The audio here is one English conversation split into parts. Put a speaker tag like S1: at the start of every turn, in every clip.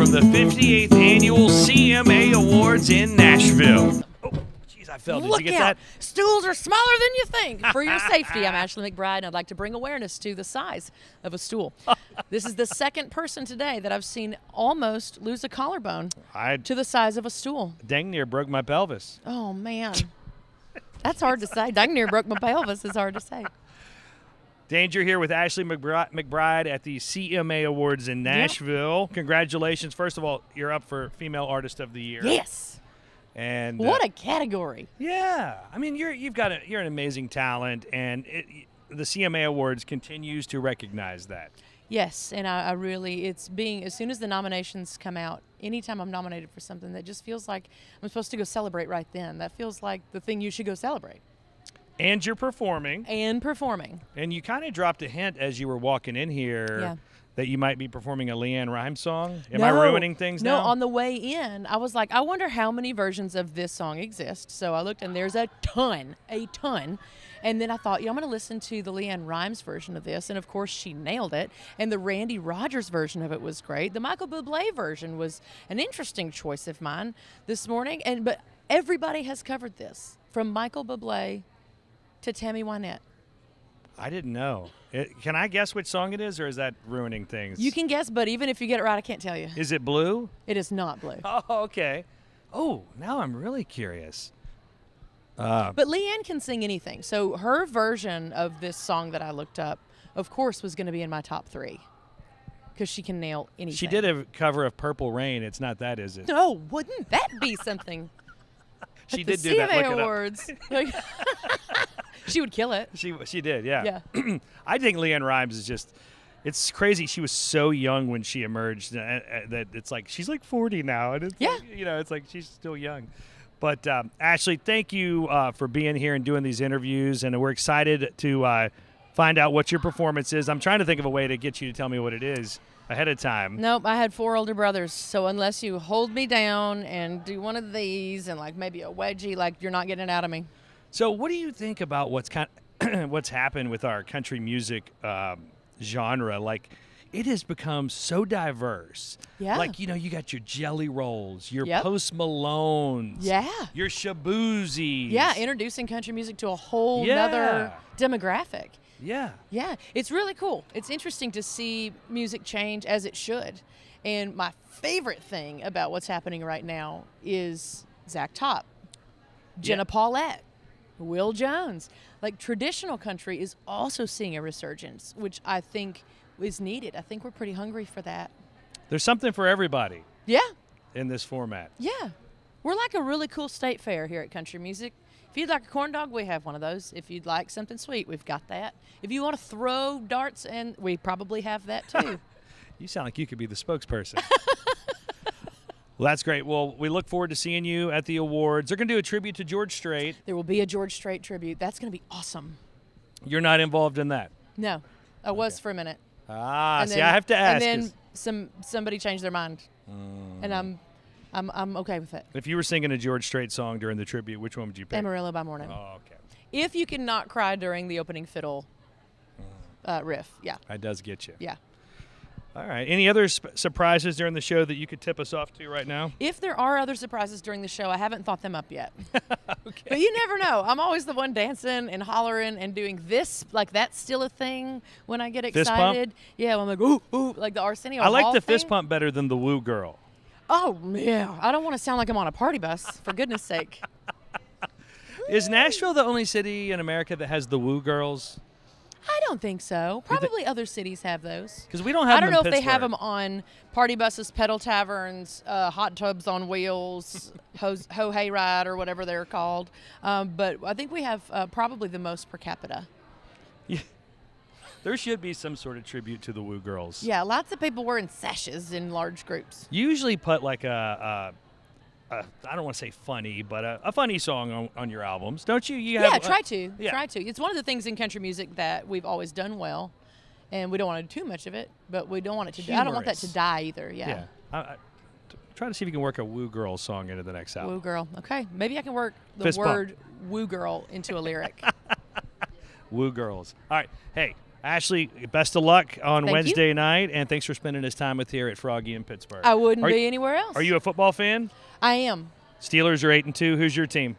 S1: from the 58th annual CMA Awards in Nashville. Oh, jeez, I fell. Did
S2: Look
S1: you get
S2: out!
S1: that?
S2: Stools are smaller than you think. For your safety, I'm Ashley McBryde, and I'd like to bring awareness to the size of a stool. this is the second person today that I've seen almost lose a collarbone
S1: I
S2: to the size of a stool.
S1: dang near broke my pelvis.
S2: Oh man, that's hard to say. Dang near broke my pelvis is hard to say.
S1: Danger here with Ashley McBryde, McBryde at the CMA Awards in Nashville. Congratulations. First of all, you're up for Female Artist of the Year.
S2: Yes.
S1: And
S2: What
S1: uh,
S2: a category.
S1: Yeah, I mean, you're you've got a you're an amazing talent, and it, the CMA Awards continues to recognize that.
S2: Yes, and I, I really, it's being, as soon as the nominations come out, anytime I'm nominated for something, that just feels like I'm supposed to go celebrate right then. That feels like the thing you should go celebrate.
S1: And you're performing,
S2: And performing.
S1: and you kind of dropped a hint as you were walking in here
S2: Yeah.
S1: that you might be performing a LeAnn Rimes song. Am I ruining things
S2: no,
S1: now?
S2: on the way in, I was like, I wonder how many versions of this song exist. So I looked, and there's a ton, a ton. And then I thought, yeah, I'm going to listen to the LeAnn Rimes version of this, and of course she nailed it. And the Randy Rogers version of it was great. The Michael Bublé version was an interesting choice of mine this morning. And but everybody has covered this, from Michael Bublé to Tammy Wynette.
S1: I didn't know. It, can I guess which song it is, or is that ruining things?
S2: You can guess, but even if you get it right, I can't tell you.
S1: Is it blue?
S2: It is not blue.
S1: Oh, okay. Oh, now I'm really curious. Uh,
S2: But LeAnn can sing anything. So her version of this song that I looked up, of course, was going to be in my top three because she can nail anything.
S1: she did a cover of Purple Rain. It's not that, is it?
S2: No, wouldn't that be something?
S1: she
S2: At the
S1: did do that.
S2: CMA
S1: Look it up.
S2: Awards. She would kill it.
S1: She she did, yeah.
S2: Yeah.
S1: I think LeAnn Rimes is just. It's crazy. She was so young when she emerged uh, uh, that it's like she's like 40 now, and it's
S2: Yeah.
S1: like, you know, it's like she's still young. But um, Ashley, thank you uh, for being here and doing these interviews, and we're excited to uh, find out what your performance is. I'm trying to think of a way to get you to tell me what it is ahead of time.
S2: Nope, I had four older brothers. So unless you hold me down and do one of these and like maybe a wedgie, like you're not getting it out of me.
S1: So, what do you think about what's kind what's happened with our country music um, genre? Like, it has become so diverse.
S2: Yeah.
S1: Like, you know, you got your Jelly Rolls, your
S2: Yep.
S1: Post Malones,
S2: Yeah.
S1: your Shaboozeys.
S2: Yeah, introducing country music to a whole
S1: Yeah.
S2: nother demographic.
S1: yeah.
S2: Yeah, it's really cool. It's interesting to see music change as it should. And my favorite thing about what's happening right now is Zach Top, Jenna
S1: Yeah.
S2: Paulette, Will Jones. Like traditional country is also seeing a resurgence, which I think is needed. I think we're pretty hungry for that.
S1: There's something for everybody
S2: Yeah,
S1: in this format.
S2: yeah. We're like a really cool state fair here at Country Music. If you'd like a corn dog, we have one of those. If you'd like something sweet, we've got that. If you want to throw darts, and we probably have that too.
S1: You sound like you could be the spokesperson. well, that's great. Well, we look forward to seeing you at the awards. They're going to do a tribute to George Strait.
S2: there will be a George Strait tribute. That's going to be awesome.
S1: You're not involved in that.
S2: No, I was for a minute.
S1: Ah,
S2: And
S1: see,
S2: then-
S1: I have to ask.
S2: And then some somebody changed their mind, and I'm, I'm I'm okay with it.
S1: If you were singing a George Strait song during the tribute, which one would you pick?
S2: Amarillo by morning.
S1: Oh, okay.
S2: If you can not cry during the opening fiddle
S1: Mm.
S2: uh, riff, yeah,
S1: That does get you.
S2: yeah.
S1: All right. Any other surprises during the show that you could tip us off to right now?
S2: If there are other surprises during the show, I haven't thought them up yet. But you never know. I'm always the one dancing and hollering and doing this. Like that's still a thing when I get
S1: Fist pump?
S2: excited. Yeah, I'm like ooh ooh, like the Arsenio.
S1: I like
S2: Hall
S1: the fist pump better than the woo girl.
S2: Oh yeah, I don't want to sound like I'm on a party bus. For goodness sake.
S1: Is Nashville the only city in America that has the woo girls?
S2: I don't think so. Probably other cities have those.
S1: Because we don't have
S2: I don't
S1: them
S2: know
S1: in
S2: if they have them on party buses, pedal taverns, uh, hot tubs on wheels, ho, ho hay ride, or whatever they're called. Um, but I think we have uh, probably the most per capita.
S1: There should be some sort of tribute to the woo girls.
S2: Yeah, lots of people wearing sashes in large groups.
S1: You usually put like a, a, I don't want to say funny, but a, a funny song on, on your albums, don't you? You
S2: Yeah,
S1: have, uh,
S2: try to.
S1: yeah.
S2: Try to. It's one of the things in country music that we've always done well. And we don't want to do too much of it, but we don't want it to. I don't want that to die either. Yeah.
S1: Yeah. I, try to see if you can work a woo girl song into the next album.
S2: Woo girl. Okay. Maybe I can work the
S1: Fist
S2: word woo girl into a lyric.
S1: Woo girls. All right. Hey, Ashley, best of luck on
S2: Thank you.
S1: Wednesday night, and thanks for spending this time with here at Froggy in Pittsburgh.
S2: I wouldn't
S1: Are you-
S2: be anywhere else.
S1: Are you a football fan?
S2: I am.
S1: Steelers are eight and two. Who's your team?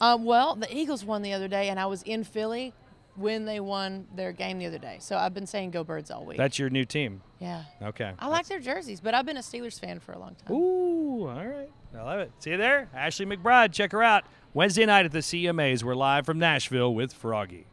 S2: Um, well, the Eagles won the other day, and I was in Philly when they won their game the other day. So I've been saying go birds all week.
S1: That's your new team.
S2: yeah.
S1: Okay.
S2: I like their jerseys, but I've been a Steelers fan for a long time.
S1: Ooh, all right. I love it. See you there. Ashley McBryde, check her out. Wednesday night at the CMAs. We're live from Nashville with Froggy.